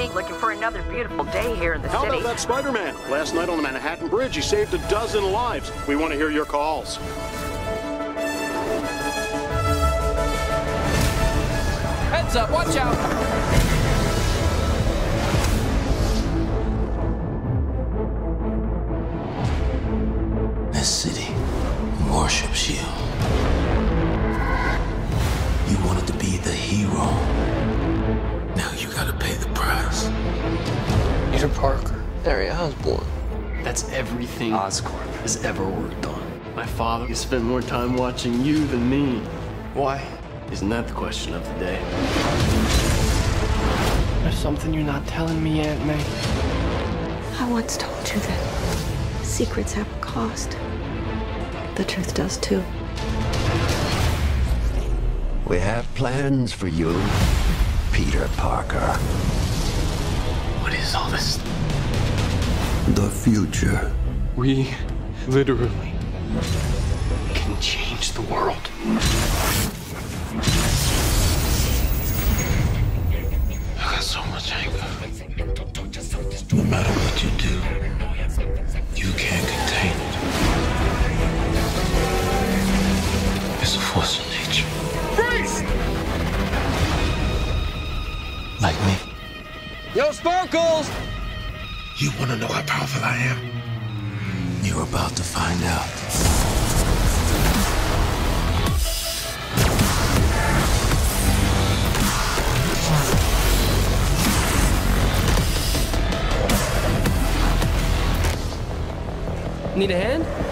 morning looking for another beautiful day here in the How city. about that Spider-Man? Last night on the Manhattan Bridge, he saved a dozen lives. We want to hear your calls. Heads up, watch out! This city worships you. You Peter Parker, Harry Osborn. That's everything Oscorp has ever worked on. My father has spent more time watching you than me. Why? Isn't that the question of the day? There's something you're not telling me, Aunt May. I once told you that secrets have a cost. The truth does too. We have plans for you, Peter Parker. Is all this? The future. We literally can change the world. I got so much anger. No matter what you do, you can't contain it. It's a force Yo, Sparkles! You want to know how powerful I am? You're about to find out. Need a hand?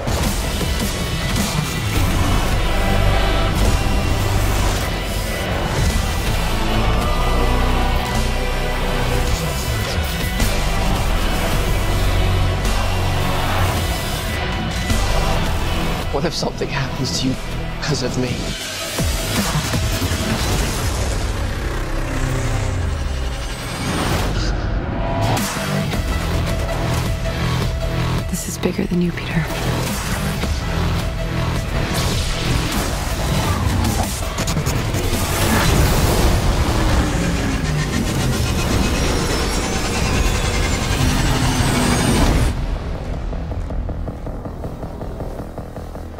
What if something happens to you because of me? This is bigger than you, Peter.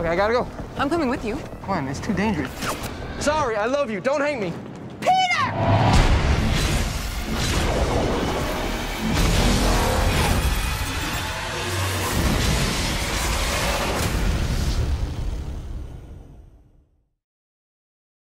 I gotta go. I'm coming with you. Come on, it's too dangerous. Sorry, I love you. Don't hate me. Peter!